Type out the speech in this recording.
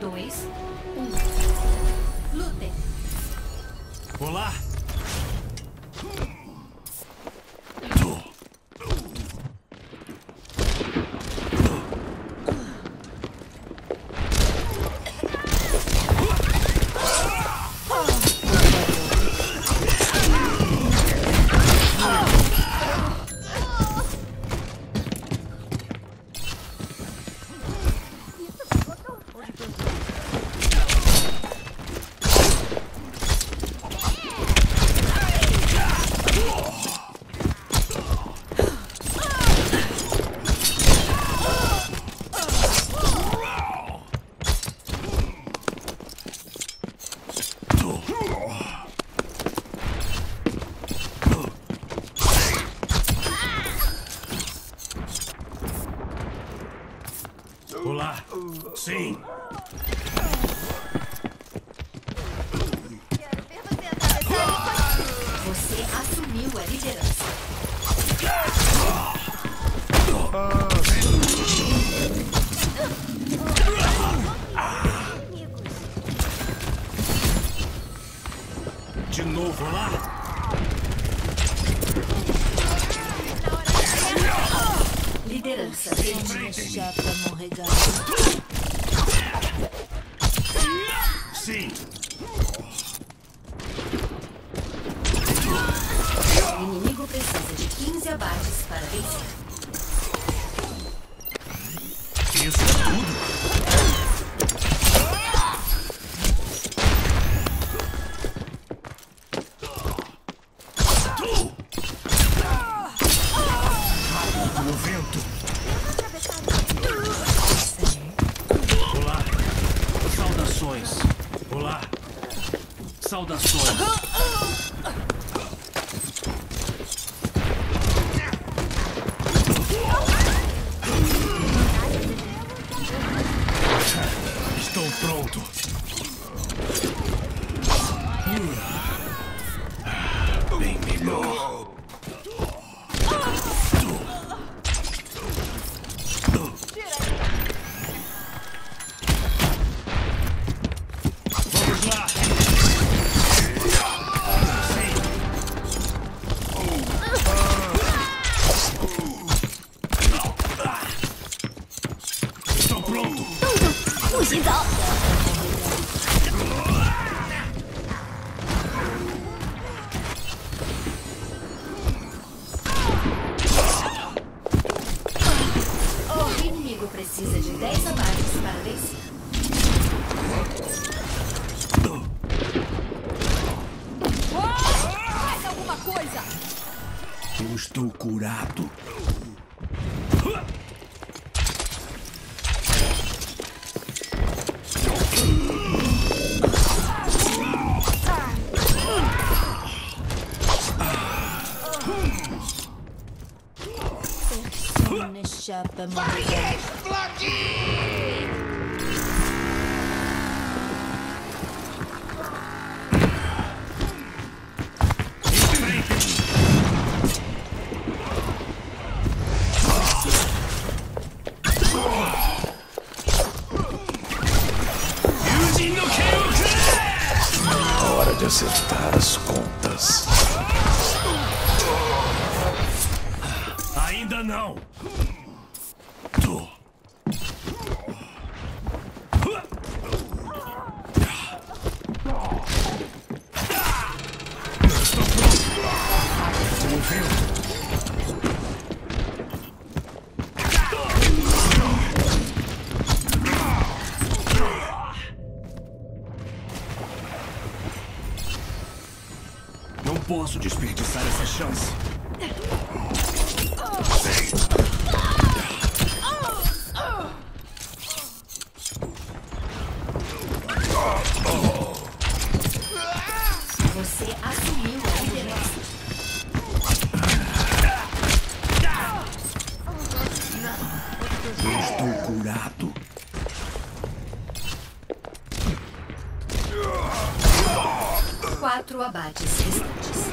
dois, um. Lutem. Olá! Olá! Sim! Você assumiu a liderança. De novo, olá! Liderança. Chapa morregada. Sim! Saudações! O inimigo precisa de 10 abates para vencer. Faz alguma coisa! Estou curado. Uma chapa morregada. Hora de acertar as contas. Ainda não! O vento! Não posso desperdiçar essa chance. Quatro abates restantes.